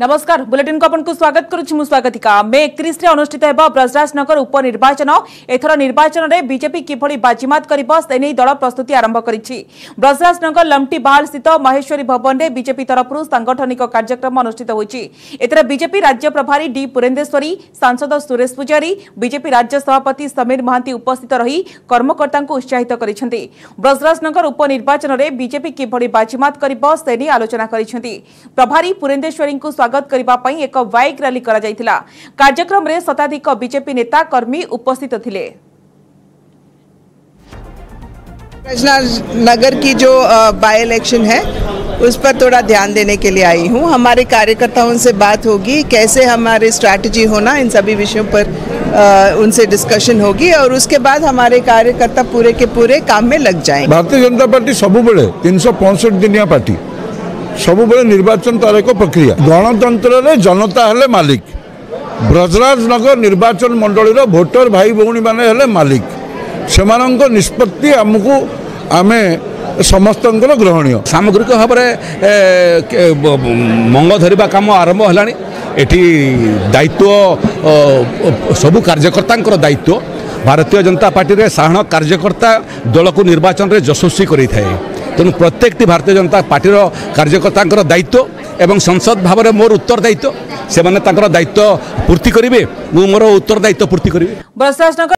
নমস্কার বুলেটিন কু আপনার স্বাগত করুছি মু স্বাগতিকা মে একত্রিশ অনুষ্ঠিত হব ব্রজরাজনগর উপনির্বাচন এথর নির্বাচনের বিজেপি কিভাবে বাজিমাত করব সে নেই দল প্রস্তুতি আরম্ভ করেছে ব্রজরাজনগর লমটি বাহাল স্থিত মহেশ্বরী ভবনে বিজেপি তরফর সাংগঠনিক কার্যক্রম অনুষ্ঠিত হয়েছে এথর বিজেপি রাজ্য প্রভারী ডি পুরেন্দেশ্বরী সাংসদ সুরেশ পূজারী বিজেপি রাজ্য সভাপতি সমীর মহান্তি উপস্থিত রহি কর্মকর্তা উৎসাহিত করেছেন ব্রজরাজনগর উপনির্বাচনের বিজেপি কিভাবে বাজিমাত করব সে নেই আলোচনা করেছেন প্রভারী পুরেন্দেশ্বরী स्वागत करने एक बैक ବାଇକ୍ कार्यक्रम में शताधिक ଶତାଧିକ नेता कर्मी उपस्थित थे नगर की जो बाय इलेक्शन है उस पर थोड़ा ध्यान देने के लिए आई हूँ। हमारे कार्यकर्ताओं से बात होगी कैसे हमारे स्ट्रैटेजी होना इन सभी विषयों पर उनसे डिस्कशन होगी और उसके बाद हमारे कार्यकर्ता पूरे के पूरे काम में लग जाएँगे। भारतीय जनता पार्टी सबुबले तीन सौ पार्टी। ସବୁବେଳେ ନିର୍ବାଚନ ତାର ଏକ ପ୍ରକ୍ରିୟା ଗଣତନ୍ତ୍ରରେ ଜନତା ହେଲେ ମାଲିକ ବ୍ରଜରାଜ ନଗର ନିର୍ବାଚନ ମଣ୍ଡଳୀର ଭୋଟର ଭାଇ ଭଉଣୀମାନେ ହେଲେ ମାଲିକ ସେମାନଙ୍କ ନିଷ୍ପତ୍ତି ଆମକୁ ଆମେ ସମସ୍ତଙ୍କର ଗ୍ରହଣୀୟ ସାମଗ୍ରିକ ଭାବରେ ଏ, କେ- ବ- ବ- ମଙ୍ଗ ଧରିବା କାମ ଆରମ୍ଭ ହେଲାଣି ଏଠି ଦାୟିତ୍ୱ ଅ, ଅ, ସବୁ କାର୍ଯ୍ୟକର୍ତ୍ତାଙ୍କର ଦାୟିତ୍ୱ ଭାରତୀୟ ଜନତା ପାର୍ଟିରେ ସାଧାରଣ କାର୍ଯ୍ୟକର୍ତ୍ତା ଦଳକୁ ନିର୍ବାଚନରେ ଯଶସ୍ୱୀ କରିଥାଏ তেমন প্রত্যেকটি ভারতীয় জনতা পার্টির কার্যকর্তাঙ্কর দায়িত্ব এবং সংসদ ভাবে মোর উত্তরদায়িত্ব সে তাঁর দায়িত্ব পূর্তি করবে মু মোর উত্তরদায়িত্ব পূর্তি করবে